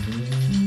Mm-hmm.